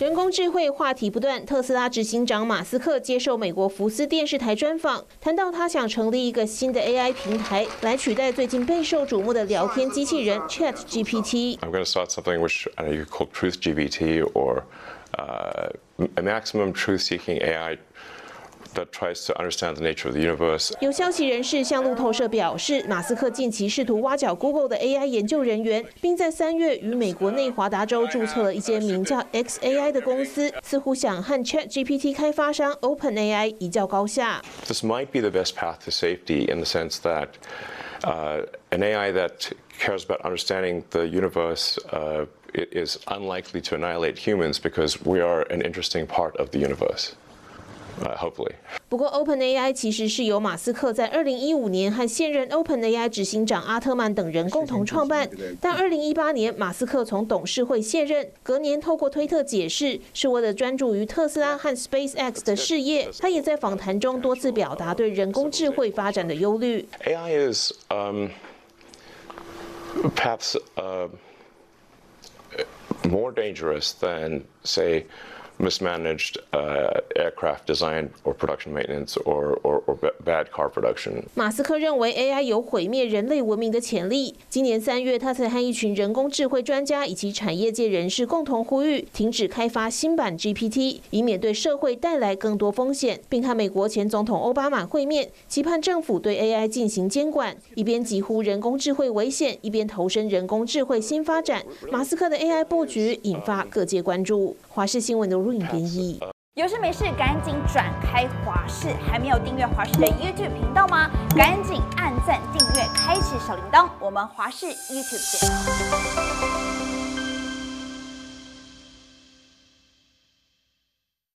人工智慧话题不断，特斯拉执行长马斯克接受美国福斯电视台专访，谈到他想成立一个新的 AI 平台，来取代最近备受瞩目的聊天机器人 Chat GPT。I'm going to start something which I know you could call Truth GPT or uh, a maximum truth-seeking AI that tries to understand the nature of the universe. 有消息人士向路透社表示，马斯克近期试图挖角 Google 的 AI 研究人员，并在三月与美国内华达州注册了一间名叫 XAI 的公司，似乎想和 ChatGPT 开发商 OpenAI 一较高下。This might be the best path to safety in the sense that uh, an AI that cares about understanding the universe uh, is unlikely to annihilate humans because we are an interesting part of the universe. Uh, hopefully. 不过，OpenAI 其实是由马斯克在2015年和现任 OpenAI 执行长阿特曼等人共同创办。但2018年，马斯克从董事会卸任，隔年透过推特解释，是为了专注于特斯拉和 SpaceX 的事业。他也在访谈中多次表达对人工智慧发展的忧虑。AI is um, perhaps uh, more dangerous than, say, mismanaged aircraft design or production maintenance or, or, or bad car production. 马斯克认为 AI 有毁灭人类文明的潜力。今年三月，他才和一群人工智慧专家以及产业界人士共同呼吁，停止开发新版 GPT，以免对社会带来更多风险，并和美国前总统奥巴马会面，期盼政府对 AI 进行监管。一边疾呼人工智慧危险，一边投身人工智慧新发展。马斯克的 AI 布局引发各界关注。华视新闻的录影编译。有事没事赶紧转开华视，还没有订阅华视的 YouTube 频道吗？赶紧按赞订阅，开启小铃铛。我们华视 YouTube 见。